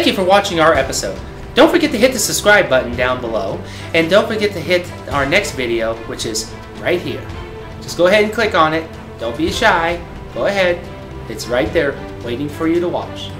Thank you for watching our episode. Don't forget to hit the subscribe button down below, and don't forget to hit our next video, which is right here. Just go ahead and click on it. Don't be shy. Go ahead. It's right there waiting for you to watch.